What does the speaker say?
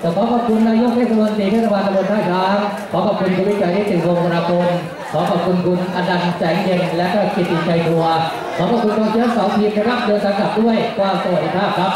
แต่ขอขอบคุณนายกเทศมนตรีเทศบาลตำบลท่าช้างขอขอบคุณคุณวิจัยนิติวงศ์ราพลขอขอบคุณคุณอดันแสงเย็นและก็กิติชัยทัวขอขอบคุณกองเชียร์สองทีมนะครับเดินทางกลับด้วยก็สวัสดีภาพครับ